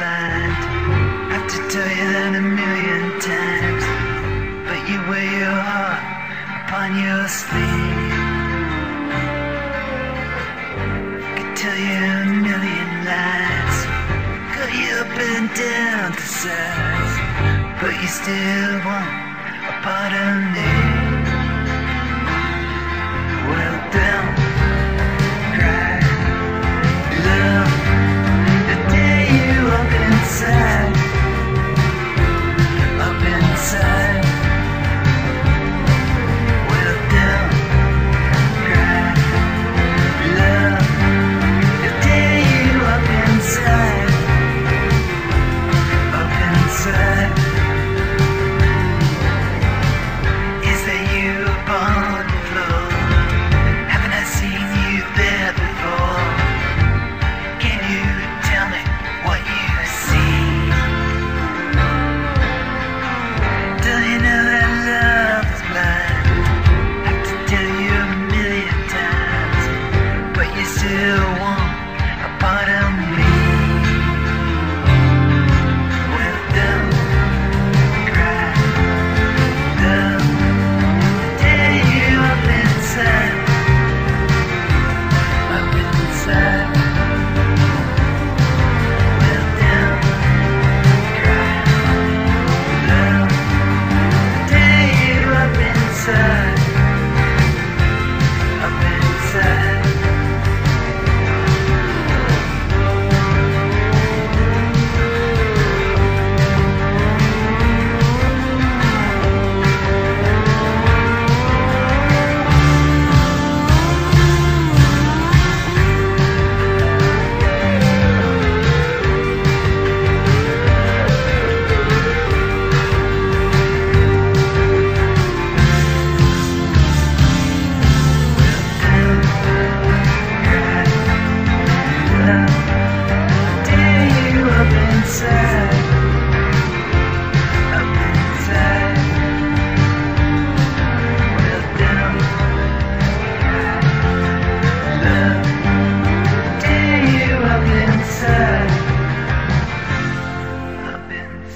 blind. Have to tell you that a million times. But you wear your heart upon your sleeve. Could tell you a million lies. Cut you up and down to size. But you still want a part of me.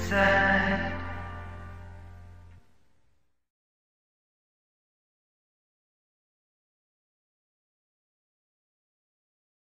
Sir.